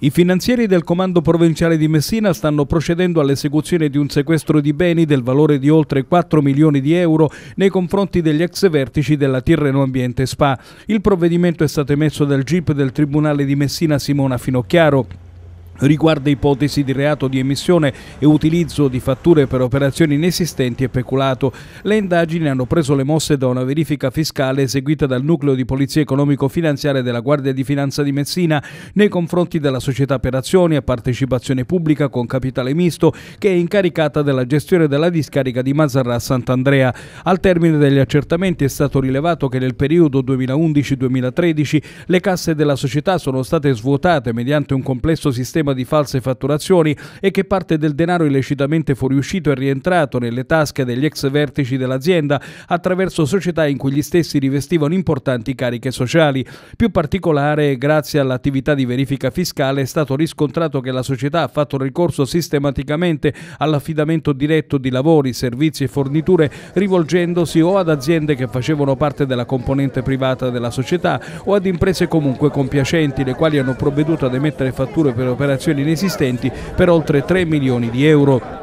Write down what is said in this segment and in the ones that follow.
I finanzieri del Comando Provinciale di Messina stanno procedendo all'esecuzione di un sequestro di beni del valore di oltre 4 milioni di euro nei confronti degli ex vertici della Tirreno Ambiente Spa. Il provvedimento è stato emesso dal GIP del Tribunale di Messina Simona Finocchiaro riguarda ipotesi di reato di emissione e utilizzo di fatture per operazioni inesistenti e peculato. Le indagini hanno preso le mosse da una verifica fiscale eseguita dal nucleo di polizia economico-finanziaria della Guardia di Finanza di Messina nei confronti della società per azioni a partecipazione pubblica con capitale misto che è incaricata della gestione della discarica di Mazzarra Sant'Andrea. Al termine degli accertamenti è stato rilevato che nel periodo 2011-2013 le casse della società sono state svuotate mediante un complesso sistema sistema di false fatturazioni e che parte del denaro illecitamente fuoriuscito è rientrato nelle tasche degli ex vertici dell'azienda attraverso società in cui gli stessi rivestivano importanti cariche sociali. Più particolare, grazie all'attività di verifica fiscale, è stato riscontrato che la società ha fatto ricorso sistematicamente all'affidamento diretto di lavori, servizi e forniture rivolgendosi o ad aziende che facevano parte della componente privata della società o ad imprese comunque compiacenti, le quali hanno provveduto ad emettere fatture per operazioni operazioni inesistenti per oltre 3 milioni di euro.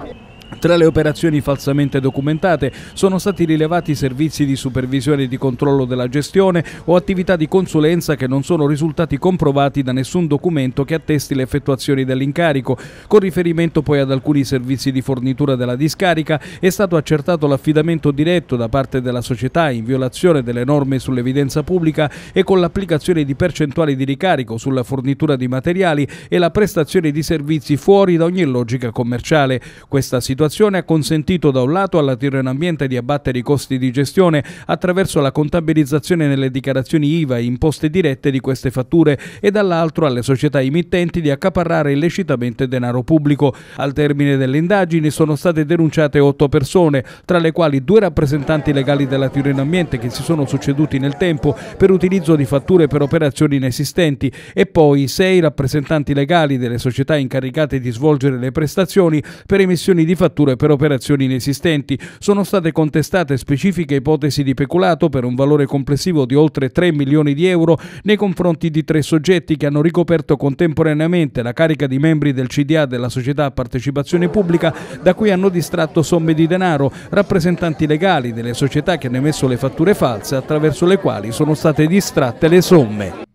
Tra le operazioni falsamente documentate sono stati rilevati servizi di supervisione e di controllo della gestione o attività di consulenza che non sono risultati comprovati da nessun documento che attesti le effettuazioni dell'incarico. Con riferimento poi ad alcuni servizi di fornitura della discarica è stato accertato l'affidamento diretto da parte della società in violazione delle norme sull'evidenza pubblica e con l'applicazione di percentuali di ricarico sulla fornitura di materiali e la prestazione di servizi fuori da ogni logica commerciale. Questa situazione situazione ha consentito da un lato alla Tirreno Ambiente di abbattere i costi di gestione attraverso la contabilizzazione nelle dichiarazioni IVA e imposte dirette di queste fatture e dall'altro alle società emittenti di accaparrare illecitamente denaro pubblico. Al termine delle indagini sono state denunciate otto persone, tra le quali due rappresentanti legali della Tirreno Ambiente che si sono succeduti nel tempo per utilizzo di fatture per operazioni inesistenti e poi sei rappresentanti legali delle società incaricate di svolgere le prestazioni per emissioni di fatture fatture per operazioni inesistenti. Sono state contestate specifiche ipotesi di peculato per un valore complessivo di oltre 3 milioni di euro nei confronti di tre soggetti che hanno ricoperto contemporaneamente la carica di membri del CDA della società a partecipazione pubblica da cui hanno distratto somme di denaro, rappresentanti legali delle società che hanno emesso le fatture false attraverso le quali sono state distratte le somme.